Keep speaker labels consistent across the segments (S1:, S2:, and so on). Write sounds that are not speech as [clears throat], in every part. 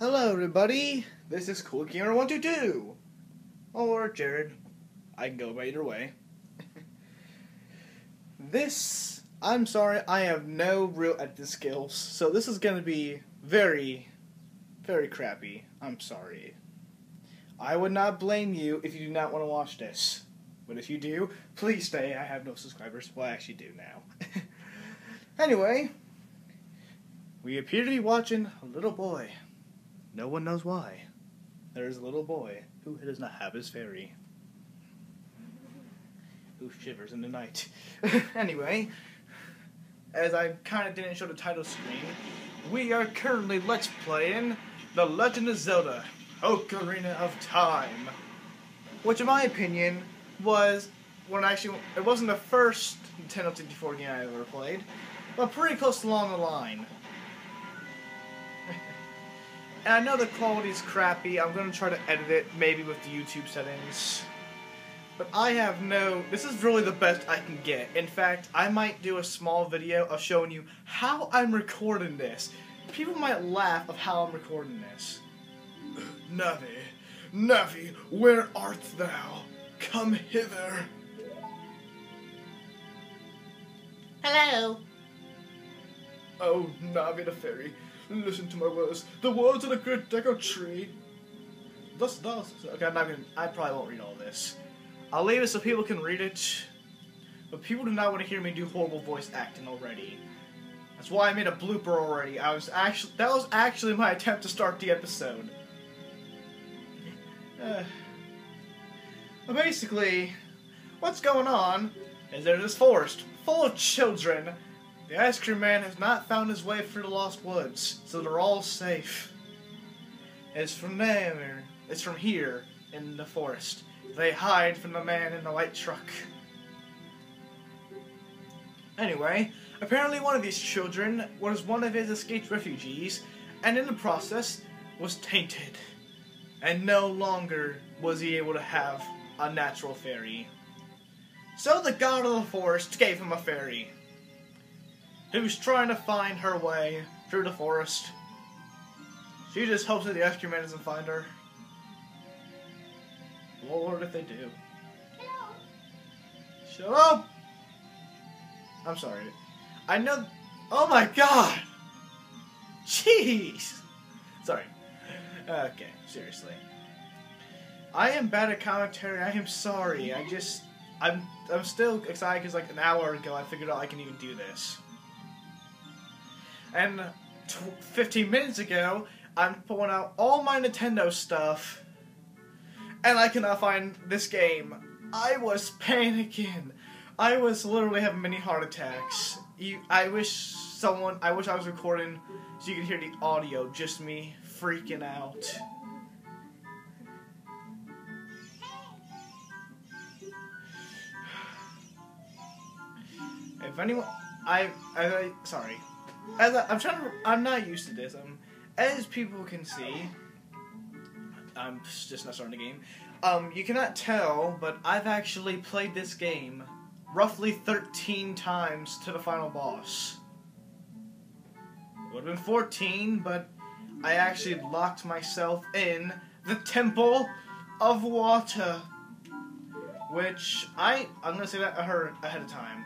S1: Hello, everybody. This is Cool Gamer One Two Two, or Jared. I can go by either way. [laughs] this, I'm sorry, I have no real editing skills, so this is gonna be very, very crappy. I'm sorry. I would not blame you if you do not want to watch this, but if you do, please stay. I have no subscribers. Well, I actually do now. [laughs] anyway, we appear to be watching a little boy. No one knows why. There is a little boy who does not have his fairy. Who shivers in the night. [laughs] anyway, as I kind of didn't show the title screen, we are currently Let's Playing The Legend of Zelda Ocarina of Time. Which, in my opinion, was when I actually, it wasn't the first Nintendo 64 game I ever played, but pretty close along the line. And I know the quality's crappy. I'm gonna try to edit it, maybe with the YouTube settings. But I have no. This is really the best I can get. In fact, I might do a small video of showing you how I'm recording this. People might laugh of how I'm recording this. [clears throat] Navi, Navi, where art thou? Come hither.
S2: Hello.
S1: Oh, Navi the fairy, listen to my words. The words of the great Deku tree. Thus, thus. Okay, I'm not gonna. I probably won't read all this. I'll leave it so people can read it. But people do not want to hear me do horrible voice acting already. That's why I made a blooper already. I was actually that was actually my attempt to start the episode. Uh, but basically, what's going on is there's this forest full of children the ice cream man has not found his way through the lost woods, so they're all safe. It's from there. It's from here in the forest. They hide from the man in the white truck. Anyway, apparently one of these children was one of his escaped refugees, and in the process was tainted. And no longer was he able to have a natural fairy. So the god of the forest gave him a fairy who's trying to find her way through the forest. She just hopes that the ice man doesn't find her. Lord, if they do. Shut up! I'm sorry. I know. Oh my god! Jeez! Sorry. Okay, seriously. I am bad at commentary. I am sorry. I just. I'm I'm still excited because like an hour ago I figured out I can even do this. And 15 minutes ago, I'm pulling out all my Nintendo stuff, and I cannot find this game. I was panicking. I was literally having many heart attacks. You, I wish someone, I wish I was recording so you could hear the audio, just me freaking out. If anyone, I, I, sorry as I, am trying to, I'm not used to this. Um, as people can see, I'm just not starting the game. Um, you cannot tell, but I've actually played this game roughly 13 times to the final boss. It would have been 14, but I actually locked myself in the Temple of Water. Which, I, I'm gonna say that ahead of time.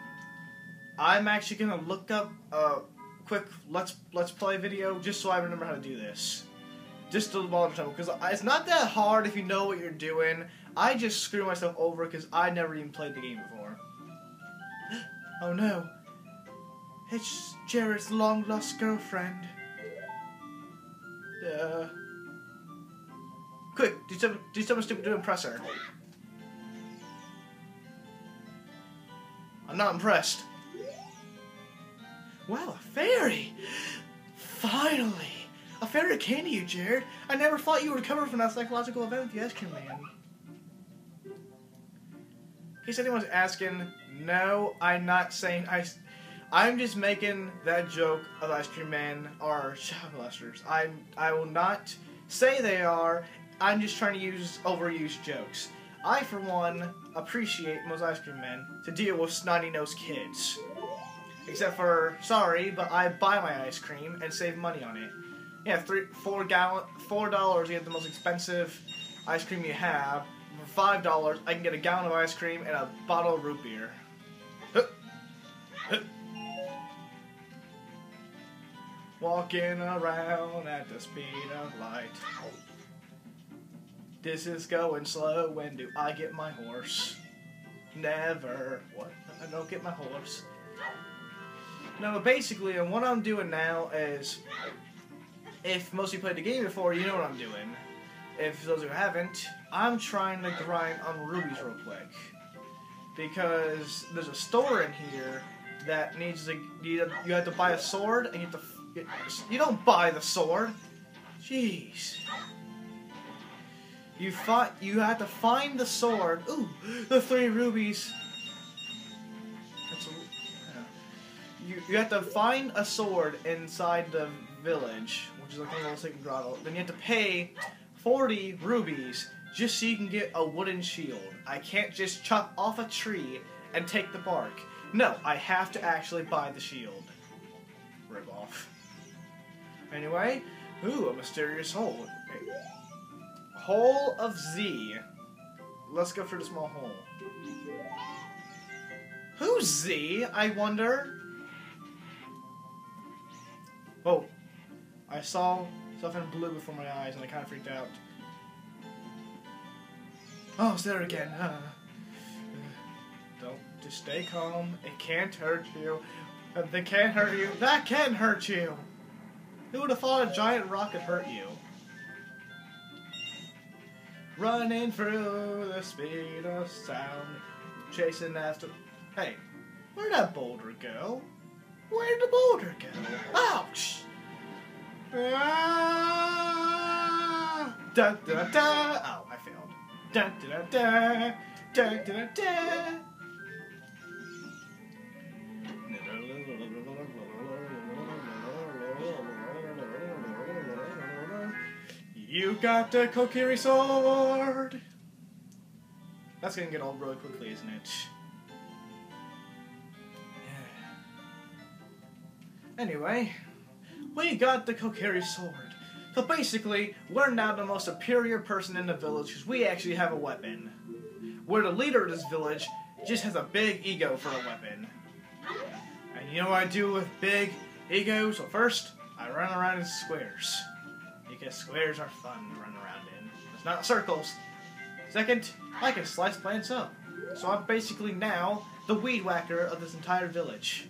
S1: I'm actually gonna look up, uh, quick let's let's play video just so I remember how to do this. Just to the time because it's not that hard if you know what you're doing. I just screw myself over because I never even played the game before. [gasps] oh no, it's Jared's long lost girlfriend. Uh, quick, do something, do something stupid to impress her. I'm not impressed. Wow, a fairy! Finally! A fairy came to you, Jared. I never thought you would recover from that psychological event with the ice cream man. In case anyone's asking, no, I'm not saying I. I'm just making that joke of ice cream man are child molesters. I'm. I will not say they are. I'm just trying to use overused jokes. I, for one, appreciate most ice cream men to deal with snotty nosed kids. Except for, sorry, but I buy my ice cream and save money on it. Yeah, three, four gallon, four dollars. You get the most expensive ice cream you have. For five dollars, I can get a gallon of ice cream and a bottle of root beer. Walking around at the speed of light. This is going slow. When do I get my horse? Never. What? I don't get my horse. No, but basically, and what I'm doing now is, if most of you played the game before, you know what I'm doing. If those who haven't, I'm trying to grind on rubies real quick. Because there's a store in here that needs to, you you have to buy a sword, and you have to, you don't buy the sword. Jeez. You find, you have to find the sword. Ooh, the three rubies. You, you have to find a sword inside the village, which is like a little secret grotto. Then you have to pay 40 rubies just so you can get a wooden shield. I can't just chop off a tree and take the bark. No, I have to actually buy the shield. Rip off. Anyway, ooh, a mysterious hole. Hole of Z. Let's go for the small hole. Who's Z? I wonder. Oh, I saw something blue before my eyes, and I kind of freaked out. Oh, it's there again. Uh, don't just stay calm. It can't hurt you. They can't hurt you. That can hurt you. Who would have thought a giant rock could hurt you? Running through the speed of sound, chasing after. Hey, where'd that boulder go? Where'd the boulder Ah! Da da da! Oh, I failed. Da da da da da da da. You got the Kokiri sword! That's gonna get old really quickly, isn't it? Anyway, we got the Kokiri sword. So basically, we're now the most superior person in the village because we actually have a weapon. Where the leader of this village just has a big ego for a weapon. And you know what I do with big egos? Well, first, I run around in squares. Because squares are fun to run around in. It's not circles. Second, I can slice plants up. So I'm basically now the weed whacker of this entire village.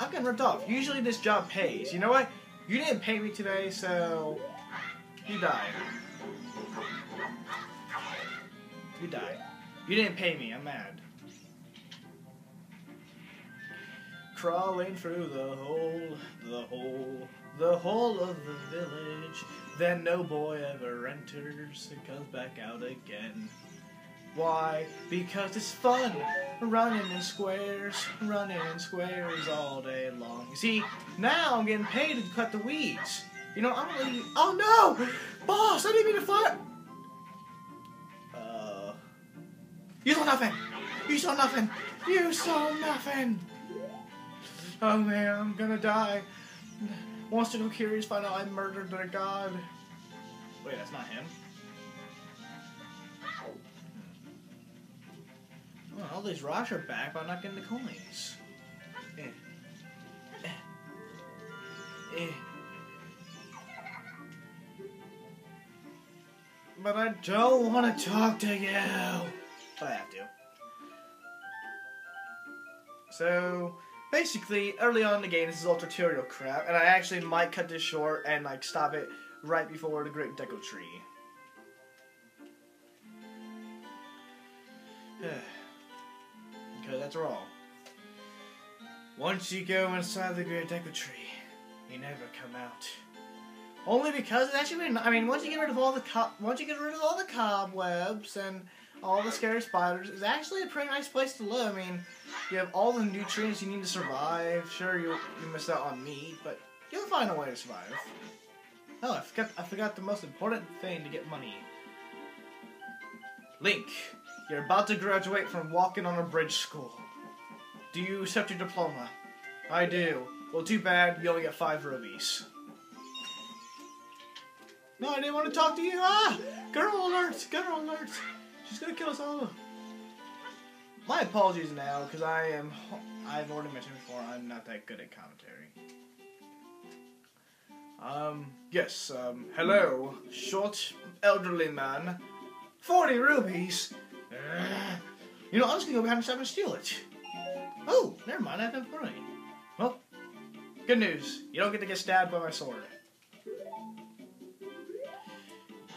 S1: I'm getting ripped off. Usually this job pays. You know what? You didn't pay me today, so you died. You died. You didn't pay me. I'm mad. Crawling through the hole, the hole, the hole of the village. Then no boy ever enters and comes back out again. Why? Because it's fun running in squares, running in squares all day long. You see, now I'm getting paid to cut the weeds. You know, I'm really. Oh no! Boss, I didn't mean to fire. Uh. You saw nothing! You saw nothing! You saw nothing! Oh man, I'm gonna die. Wants to go curious, find out I murdered their god. Wait, that's not him. Oh, all these rocks are back, but I'm not getting the coins. Eh. Eh. Eh. But I don't want to talk to you. But I have to. So, basically, early on in the game, this is all tutorial crap, and I actually might cut this short and like stop it right before the Great Deku Tree. [sighs] [sighs] because that's all. Once you go inside the Great Deku Tree, you never come out. Only because it's actually been, I mean, once you get rid of all the co- once you get rid of all the cobwebs and all the scary spiders, it's actually a pretty nice place to live. I mean, you have all the nutrients you need to survive. Sure, you you miss out on meat, but you'll find a way to survive. Oh, I forgot I forgot the most important thing to get money. Link, you're about to graduate from walking on a bridge school. Do you accept your diploma? I do. Well, too bad. You only get five rubies. No, I didn't want to talk to you. Ah! Girl alert! Girl alert! She's gonna kill us all. My apologies now, because I am. I've already mentioned before, I'm not that good at commentary. Um, yes, um, hello, short, elderly man. 40 rubies? [sighs] You know, I was gonna go behind the shop and steal it. Oh, never mind, I have money. Well, good news. You don't get to get stabbed by my sword.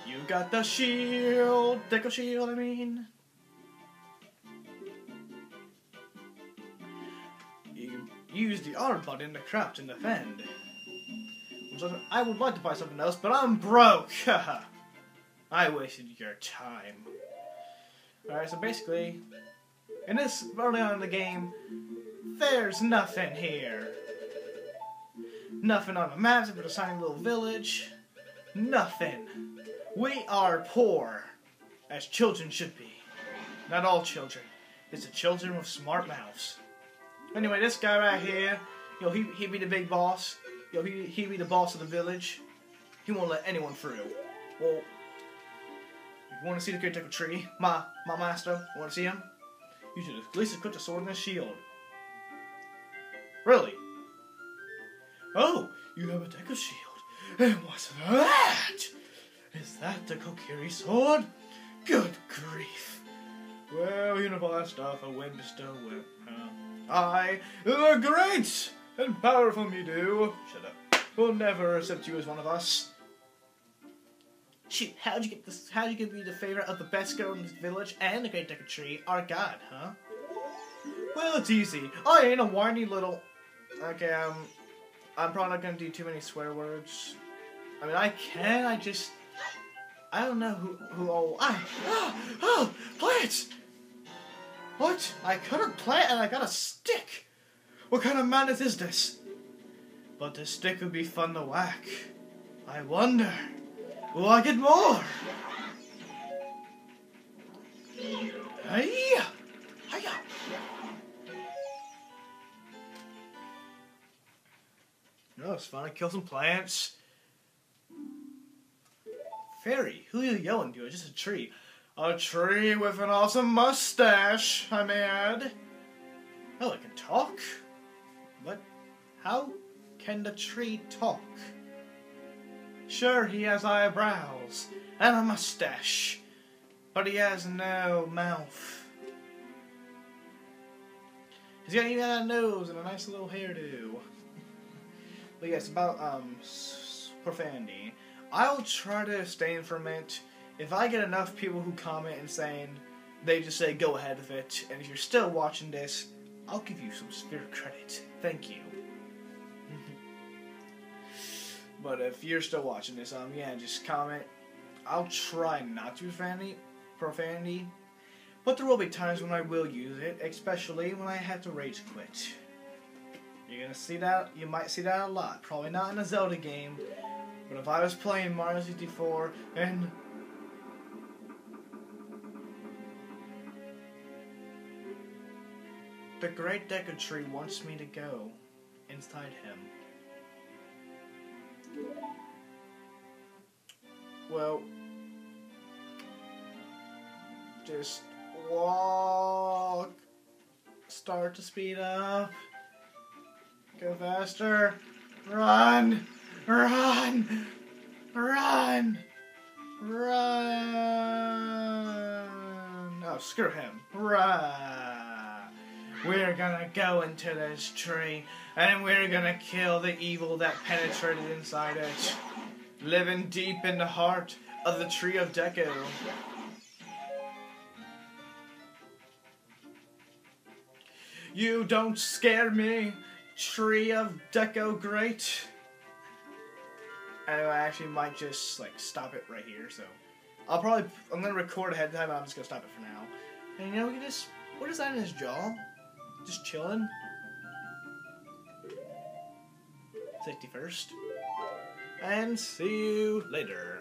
S1: You got the shield, Deku shield, I mean. You use the R button to crouch and defend. I would like to buy something else, but I'm broke. [laughs] I wasted your time. Alright, so basically, in this early on in the game, there's nothing here. Nothing on the map except a tiny little village. Nothing. We are poor, as children should be. Not all children. It's the children with smart mouths. Anyway, this guy right here, know, he, he be the big boss. Yo, he, he be the boss of the village. He won't let anyone through. Well, want to see the Deku Tree, my, my master, want to see him? You should at least equip the sword and the shield. Really? Oh, you have a Deku shield. And what's that? Is that the Kokiri sword? Good grief. Well, you know all that stuff, a wind is still whip. Huh? I, the great and powerful me do. Shut up. We'll never accept you as one of us. Shoot, how'd you get this? How'd you get me the favorite of the best girl in this village and the Great Deku Tree, our god, huh? Well, it's easy. I ain't a whiny little. Okay, um, I'm probably not gonna do too many swear words. I mean, I can. I just. I don't know who who. Oh, I. Oh, [gasps] oh plants. What? I cut a plant and I got a stick. What kind of madness is this? But the stick would be fun to whack. I wonder, will I get more? Hiya! Hiya! Uh. Oh, it's fun to kill some plants. Fairy, who are you yelling to? It's just a tree. A tree with an awesome mustache, I may add. Oh, it can talk? What? How can the tree talk? Sure, he has eyebrows and a mustache, but he has no mouth. He's got even a nose and a nice little hairdo. [laughs] But yes, about um profanity. I'll try to abstain from it. If I get enough people who comment and saying they just say go ahead with it, and if you're still watching this, I'll give you some spirit credit. Thank you. But if you're still watching this, um, yeah, just comment. I'll try not to use profanity, profanity, but there will be times when I will use it, especially when I have to rage quit. You're gonna see that. You might see that a lot. Probably not in a Zelda game, but if I was playing Mario 64 and The Great Deku Tree wants me to go inside him. Well, just walk. Start to speed up. Go faster. Run! Run! Run! Run! Oh, screw him. Run! We're gonna go into this tree and we're gonna kill the evil that penetrated inside it, living deep in the heart of the tree of Deku. You don't scare me, tree of Deku Great. And I actually might just like stop it right here. So I'll probably I'm gonna record ahead of time. I'm just gonna stop it for now. And you know, we can just what is that in his jaw? Just chilling. Safety first. And see you later.